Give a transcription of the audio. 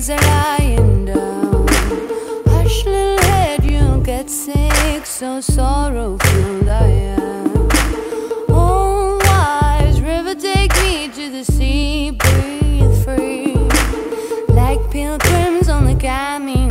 tears are lying down. Hush, little head, you'll get sick. So sorrowful I am. Oh, wise river, take me to the sea. Breathe free, like pilgrims on the camel.